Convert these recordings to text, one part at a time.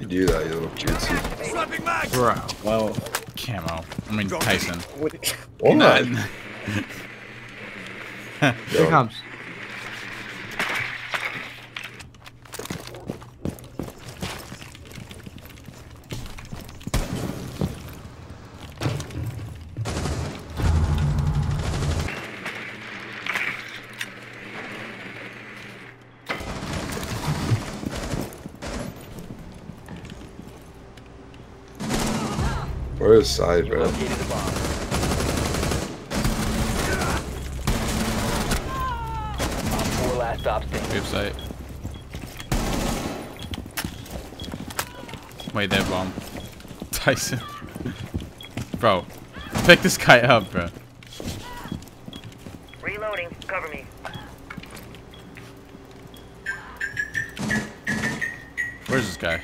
You do that, you little cutesy. Swapping mag. Bro. Well, Camo. I mean, Tyson. What? None. Here comes. Where is side, You bro? located a bomb. Op four last stop standing. Good sight. Wait, that bomb. Tyson. bro. Pick this guy up, bro. Reloading. Cover me. Where's this guy?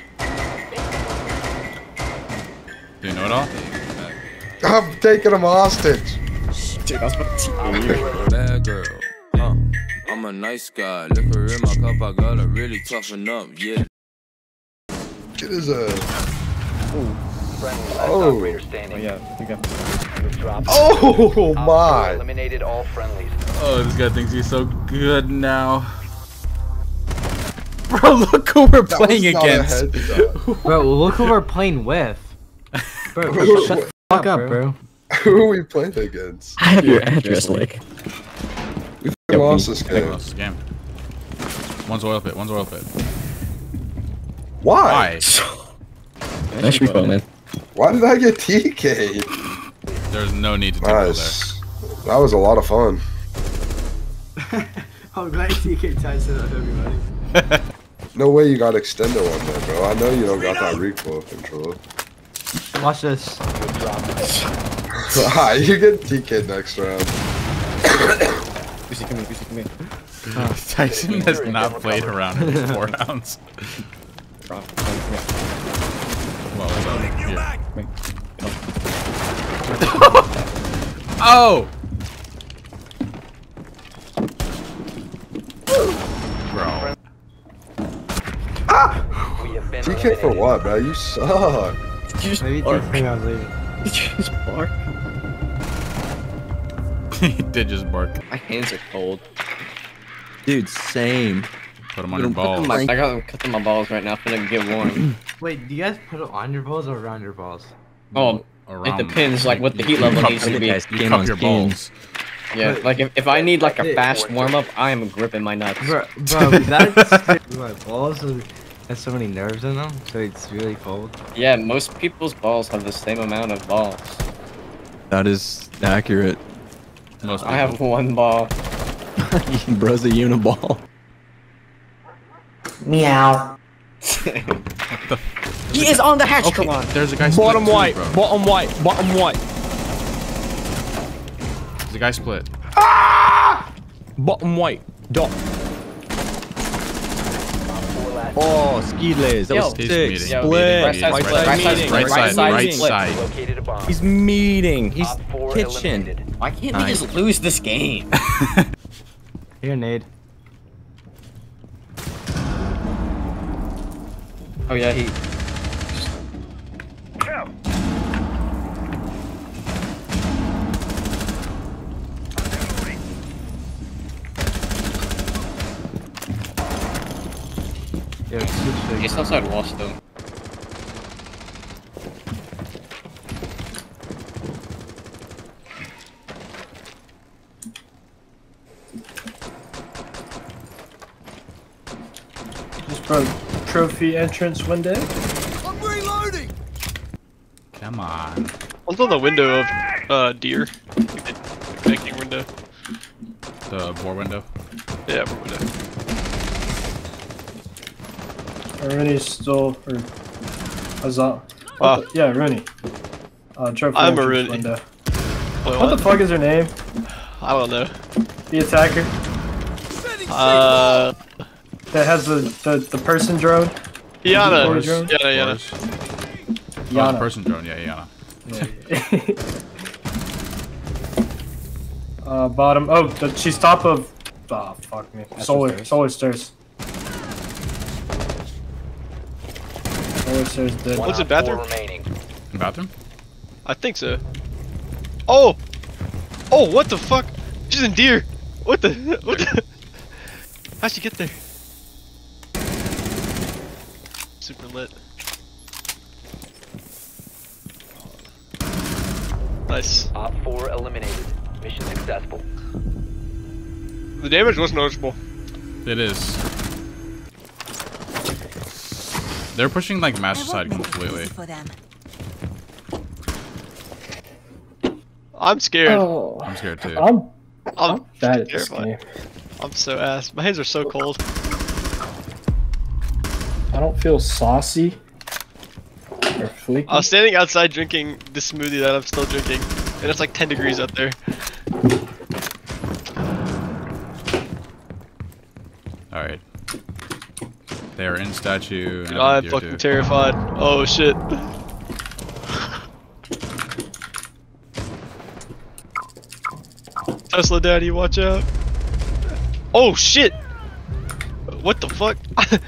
Do you know it all? I'm taking him hostage. dude, I was about to Op TP four you. eliminated. Bad girl. Uh, I'm a nice guy. Liquor in my cup, I gotta really toughen up. Yeah. Get his ass. Friendly Oh. Oh yeah, I think I. You've dropped. Oh my! eliminated all friendlies. Oh, this guy thinks he's so good now. Bro, look who we're That playing was not a against. Bro, look who we're playing with. Bro, Who- shut the fuck up, bro. Who are we playing against? I have your address, like. We fucking lost this game. close this game. One's oil pit, one's oil pit. Why? Why? Nice repo, man. Why did I get TK? There's no need to do all Nice. That was a lot of fun. I'm glad TK Tyson up everybody. there. No way you got extended one there, bro. I know you don't got that recoil control. Watch this. You've dropped. Ah, you get TK next round. Lucy, come in, Lucy, come in. Tyson has not played around in four rounds. Drop. Come in, come Well, it's over New here. mag. in. Come in. Oh! Bro. We have been TK for what, bro? You suck. Did you just Maybe bark? TK I was leaving. Did you just bark? he did just bark. My hands are cold. Dude, same. Put him on your balls. my- I got them cutting my balls right now, finna get warm. Wait, do you guys put it on your balls or around your balls? oh, Around- it depends, like, what the heat level needs to be. You cup your skin. balls. yeah. Like, if, if I need, like, a fast warm-up, I am gripping my nuts. Bro, bro, that's my balls are, has so many nerves in them, so it's really cold. Yeah, most people's balls have the same amount of balls. That is accurate. Most I have one ball. Bro's a uniball. Meow. he is on the hatch, Okay, come on. there's a guy split Bottom too, white, bro. bottom white, bottom white, There's a guy split. Ah! bottom white. Dot. Op four last Oh, ski layers. That Yo. was He's sick. meeting. Yo, Split. right side, Right split, side, right side, meeting. split, right right side, side, right split. side. located a bomb. He's meeting. He's Op four kitchen. eliminated. Why can't we Nice. just lose this game? Here, Nade. oh yeah, he. Switch He's to outside wall still. Just from trophy entrance window. I'm reloading. Come on. One's on the window of uh deer. Connecting window. The board window. Yeah, window. Uh, Rooney's still or Azal. Ah. Yeah, Rooney. Uh, I'm a entrance Rooney. Wait, What the fuck is her name? I don't know. The attacker Uh, that has the the, the person drone. Iana. Board drone? Iana, Of Iana. Oh, the person drone. Yeah, Iana. uh, bottom. Oh, the, she's top of. Ah, fuck me. Astro Solar. stairs. Solar stairs. Lower dead. What's op it, bathroom? four remaining. Bathroom? I think so. Oh! Oh, what the fuck? She's in deer! What the? What the? How'd she get there? Super lit. Nice. Op four eliminated. Mission successful. The damage was noticeable. It is. They're pushing like master side completely. For them. I'm scared. Oh, I'm scared too. I'm I'm bad at this game. I'm so ass. My hands are so cold. I don't feel saucy or fleeky. I was standing outside drinking the smoothie that I'm still drinking, and it's like 10 degrees out there. They are in statue. and I'm fucking too. terrified. Oh shit. Tesla daddy, watch out. Oh shit! What the fuck?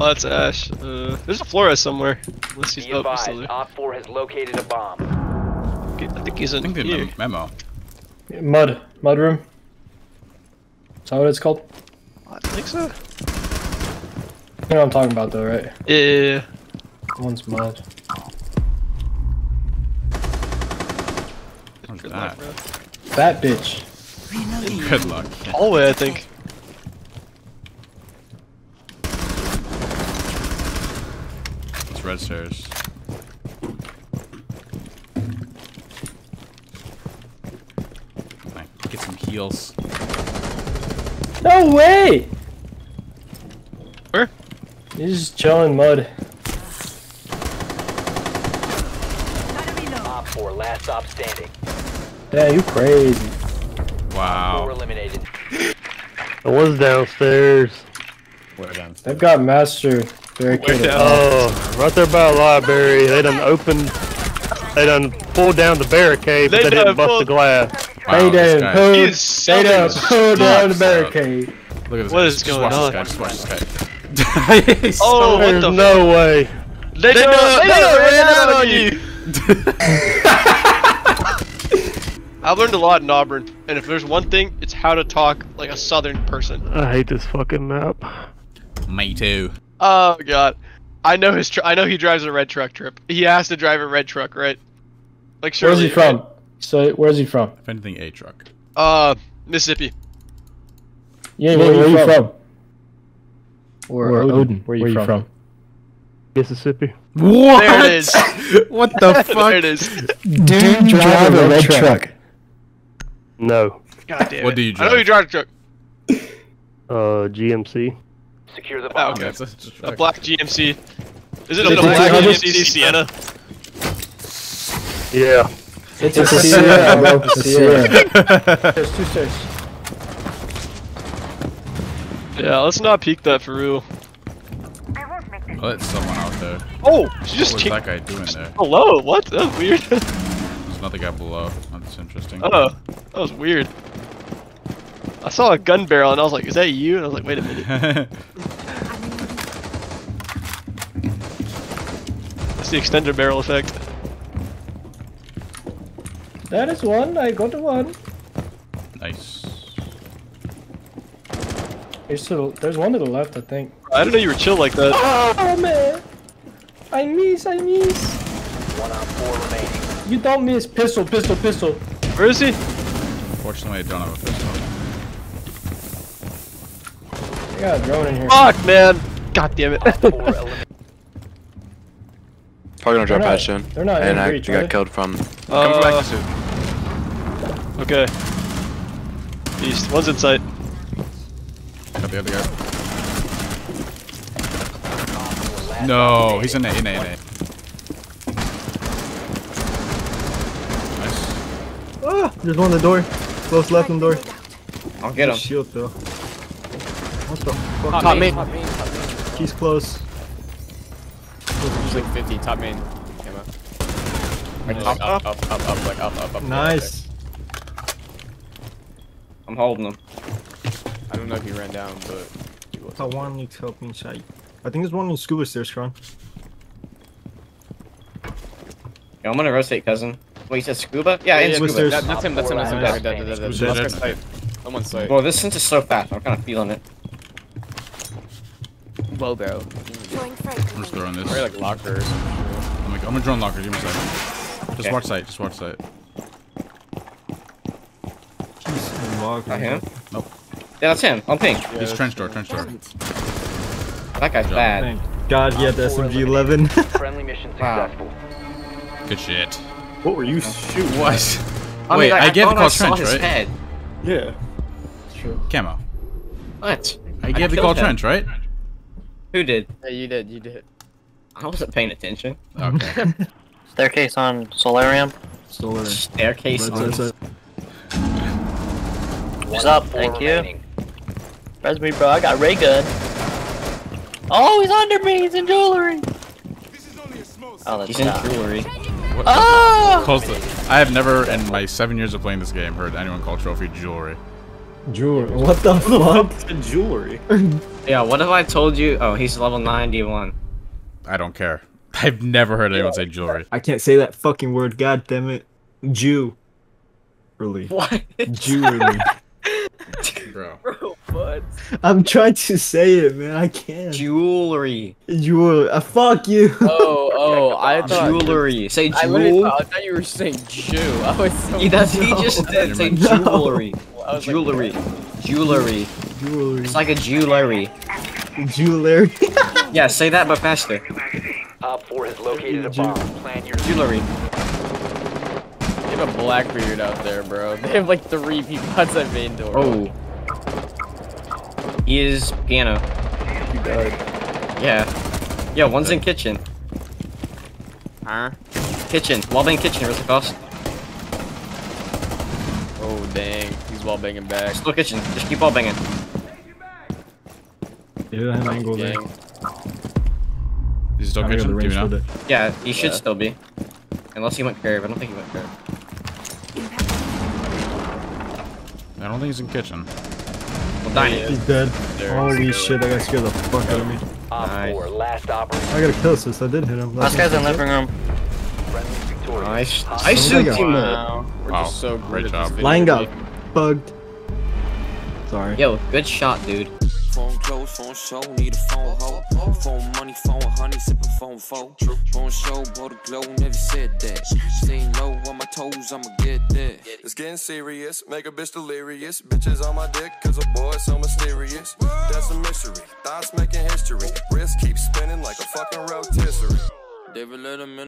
oh, that's Ash. Uh, there's a Flores somewhere. Unless he's Be up, still advised, there. Op four has located a bomb. I think he's I in think here. mem- memo. Mud, mud room. Is that what it's called? I think so. You know what I'm talking about though, right? Yeah, yeah, yeah. One's mud. What's Good that? luck. That bitch. Good luck. Hallway, I think. It's red stairs. Alright, Get some heals. No way! Where? He's just chilling mud. Op four, last stop standing. Yeah, you crazy. Wow. Four Wow. eliminated. I was downstairs. Where down? They've got master barricaded. down? Oh, right there by the library. They done opened. They done pulled down the barricade, but They they, didn't bust the glass. Wow, They this done guy- pulled, they done pulled down the barricade. Look at this What guy. is Just going watch on? This guy. Just watch this guy. He's Oh, what There's the no way. They, They done, done- they they done done ran out on on you. I've learned a lot in Auburn, and if there's one thing, it's how to talk like a Southern person. I hate this fucking map. Me too. Oh god, I know his. Tr- I know he drives a red truck. Trip. He has to drive a red truck, right? Like Where's he from? So where's he from? If anything, a truck. Uh, Mississippi. Yeah, where, where you from? Or, Odin, where are you from? Mississippi. What? There it is. what the there fuck? it is. Dude, drive a red truck. No. God damn What it. do you drive? I know you drive a truck. Uh, GMC. Secure the Oh, okay. That's a A black GMC. Is it a black GMC Sienna? Yeah. It's a Sierra, bro. A Sierra. There's two stairs. Yeah, let's not peek that for real. Oh, that's someone out there. Oh, she What just was that guy doing there? Hello, what? That's weird. There's another guy below. That's interesting. oh, that was weird. I saw a gun barrel and I was like, is that you? And I was like, wait a minute. That's the extended barrel effect. That is one. I got to one. nice. There's, to the, there's one to the left, I think. I didn't know you were chill like that. Oh man! I miss, I miss. One op four remaining. You don't miss. Pistol, pistol, pistol. Where is he? Fortunately, I don't have a pistol. I got a drone in here. Fuck, man. God damn it. Op. Probably gonna drop They're not- patch soon. they're not And in I breach, got killed from. Uh, Come back soon. Okay. East. One's in sight. Got the other guy. No, he's in A, in A, in A. Nice. Ah, there's one in the door. Close left in the door. I'll get him. Shield though. What the fuck? Top top main. He's close. He's like 50, top main. Camo. Like up, up, up, up, up, like up, up, up. Nice. I'm holding him. I don't know if he ran down, but he was. I want you to help me, Shai. I think there's one in scuba stairs, Kron. Yeah, I'm gonna rotate cousin. Wait, you said scuba? Yeah, Yeah, yeah, scuba. stairs. that- that's him. That's him. That's him. Yeah. That- that- that- that- that- Scuba That's stairs. sight. Someone's sight. Bro, this synth is so fast. I'm kind of feeling it. Low barrel. Throwing frag I'm just throwing this. Probably like lockers. I'm, like, I'm gonna drone locker. Give me a second. Just Okay. watch sight. Just watch sight. Not him? Nope. Yeah, that's him. On ping. He's trench door. Trench door. That guy's bad. God he had the SMG 11. Friendly mission Wow. successful. Good shit. what were you shooting? What? I Wait, mean, like, I gave the thought call saw trench, his right? Head. Yeah. Camo. What? I gave the call him. trench, right? Who did? Yeah, you did. You did. I wasn't paying attention. Okay. Staircase on Solarium. Solar. Staircase. Right, on- right, right. What's up? op four Thank you. Remaining. Res me, bro. I got ray gun. Oh, he's under me. He's in jewelry. Oh, that's He's in not. jewelry. What- Oh! Close the. I have never, in my seven years of playing this game, heard anyone call trophy jewelry. Jewelry. What the fuck? jewelry. Yeah, what if I told you? Oh, he's level 91. I don't care. I've never heard anyone say jewelry. I can't say that fucking word. God damn it. Jew. Really. What? Jewelry. Bro. Bro, what? I'm trying to say it, man. I can't. Jewelry. Jewelry. Uh, fuck you. Oh, oh, I thought. Jewelry. Say I literally jewel. thought, I thought you were saying Jew. I was so. He, that's, he just did. Say No. jewelry. I was like, Jewelry. Jewelry. Jewelry. It's like a jewelry. Jewelry. Yeah, say that but faster. Op 4 has located a bomb. Plan your Jewelry. They have a Blackbeard out there, bro. They have like three people outside main door. Oh. He is piano. You died. Yeah. Yeah, one's in kitchen. Huh? Kitchen. Wallbang kitchen, where's the cost? Oh, dang. He's wall banging back. Still kitchen. Just keep wallbanging. Yeah, I have an angle there. Gang. Is he still I got the kitchen? Do you know? Yeah, he should still be. Unless he went curve. I don't think he went curve. I don't think he's in kitchen. Well, dang He's dead. There. Holy shit, that guy scared the fuck out of me. Op Nice. 4, last operator. I got a kill assist. I did hit him. Last guy's in living room. Nice. I Sounds like him. Wow. We're Wow, just so great job. this video Line got game. bugged. Sorry. Yo, good shot, dude. Phone close, phone show, need a phone hoe. Phone money, phone honey, sipping phone foe. Phone show, blow the glow, never said that. Staying low on my toes, I'ma get that. It's getting serious, make a bitch delirious. Bitches on my dick, cause a boy so mysterious. That's a mystery, thoughts making history. Wrist keeps spinning like a fucking rotisserie. David let him in.